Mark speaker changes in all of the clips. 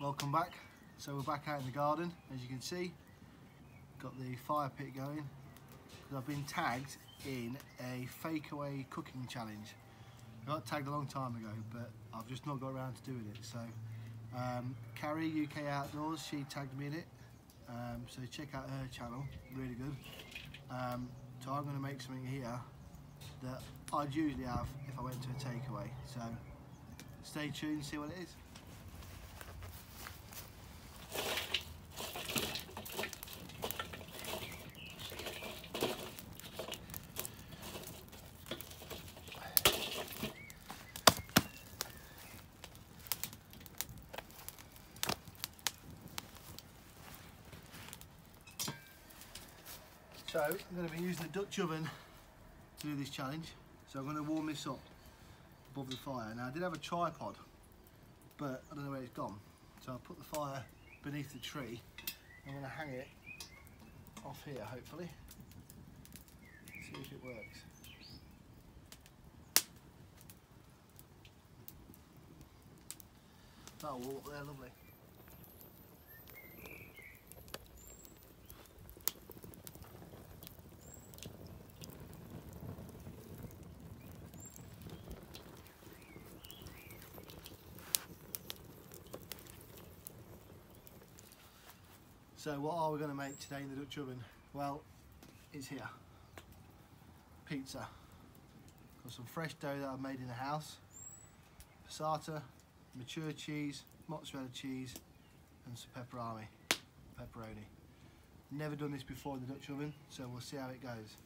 Speaker 1: welcome back. So we're back out in the garden, as you can see. Got the fire pit going. I've been tagged in a fake away cooking challenge. I got tagged a long time ago, but I've just not got around to doing it. So um, Carrie, UK Outdoors, she tagged me in it. Um, so check out her channel, really good. Um, so I'm going to make something here that I'd usually have if I went to a takeaway. So stay tuned, see what it is. So I'm going to be using the Dutch oven to do this challenge. So I'm going to warm this up above the fire. Now I did have a tripod, but I don't know where it's gone. So I'll put the fire beneath the tree. I'm going to hang it off here, hopefully. See if it works. That'll up there, lovely. So what are we going to make today in the Dutch oven? Well, it's here. Pizza. Got some fresh dough that I've made in the house. Passata, mature cheese, mozzarella cheese and some pepperoni. Pepperoni. Never done this before in the Dutch oven, so we'll see how it goes.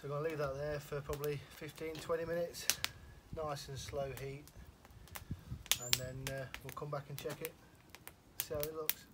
Speaker 1: So I'm going to leave that there for probably 15-20 minutes, nice and slow heat, and then uh, we'll come back and check it, see how it looks.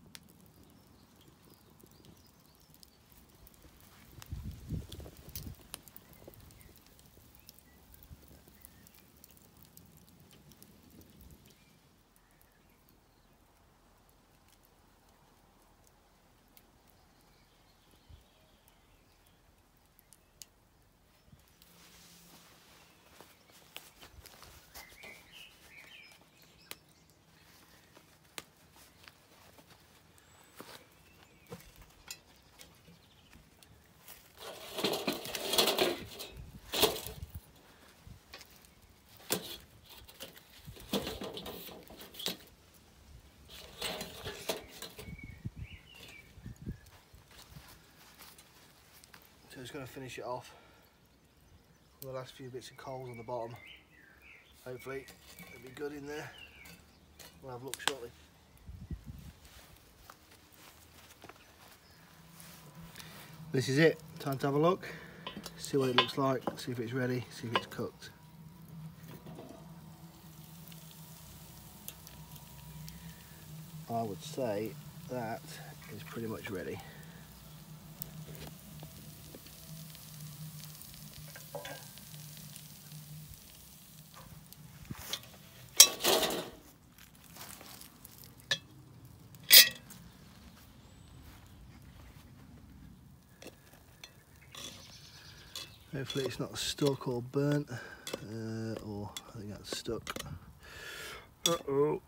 Speaker 1: Just going to finish it off with the last few bits of coals on the bottom. Hopefully it'll be good in there. We'll have a look shortly. This is it. Time to have a look. See what it looks like. See if it's ready. See if it's cooked. I would say that is pretty much ready. Hopefully it's not stuck or burnt, uh, or I think that's stuck. Uh-oh.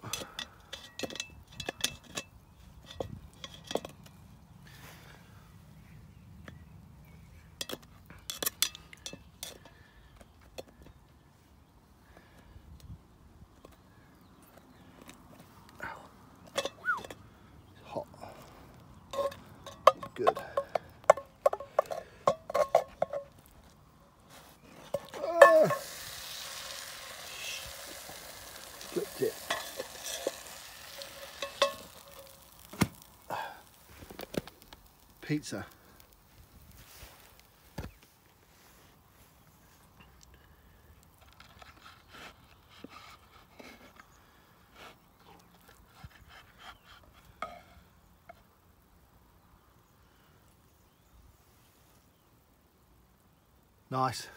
Speaker 1: Good. Pizza. Nice.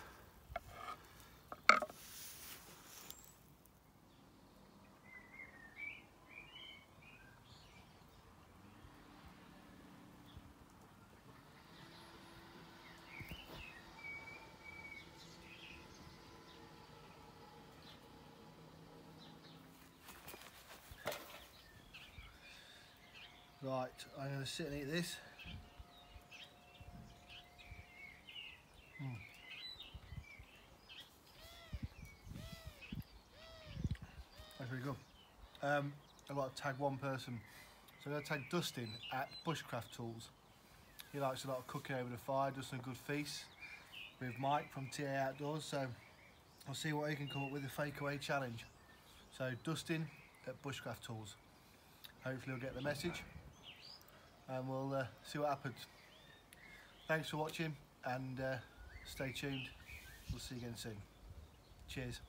Speaker 1: Right, I'm going to sit and eat this. Mm. That's really good. Um, I've got to tag one person. So I'm going to tag Dustin at Bushcraft Tools. He likes a lot of cooking over the fire, does some good feasts with Mike from TA Outdoors. So I'll see what he can come up with the fake away challenge. So Dustin at Bushcraft Tools. Hopefully he'll get the message and we'll uh, see what happens. Thanks for watching and uh, stay tuned. We'll see you again soon. Cheers.